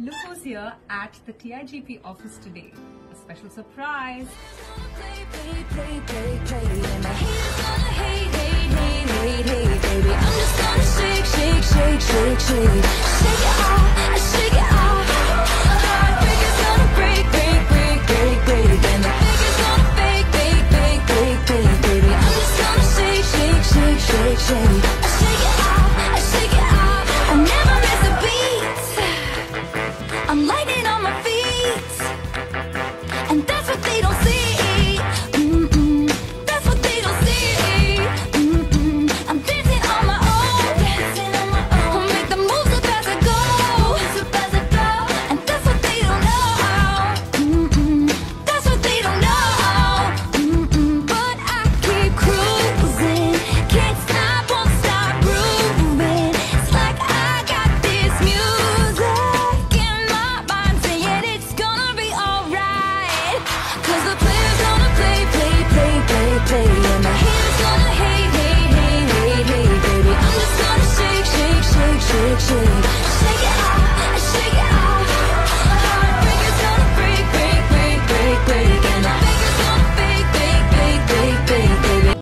Look who's here at the TIGP office today. A special surprise. shake, shake, shake. I'm lightning on my feet. And magic